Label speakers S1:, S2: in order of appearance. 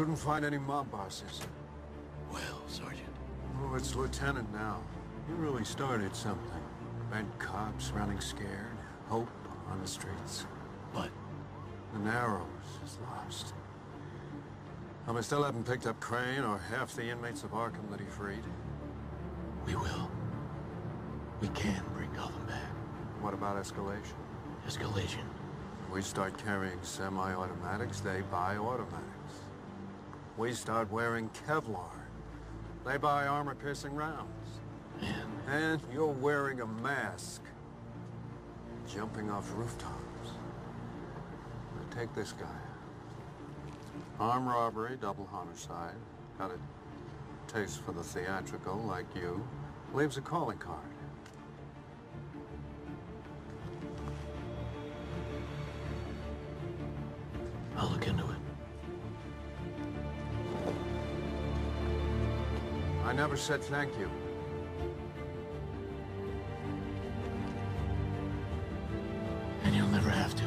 S1: couldn't find any mob bosses.
S2: Well, Sergeant.
S1: Oh, it's Lieutenant now. You really started something. Bent cops running scared. Hope on the streets.
S2: But
S1: The Narrows is lost. Um, I still haven't picked up Crane or half the inmates of Arkham that he freed.
S2: we will. We can bring Gotham back.
S1: What about escalation?
S2: Escalation.
S1: We start carrying semi-automatics, they buy automatics. We start wearing Kevlar. They buy armor-piercing rounds.
S2: And
S1: And you're wearing a mask. Jumping off rooftops. Now take this guy. Armed robbery, double homicide. Got a taste for the theatrical, like you. Leaves a calling card. I never said thank you.
S2: And you'll never have to.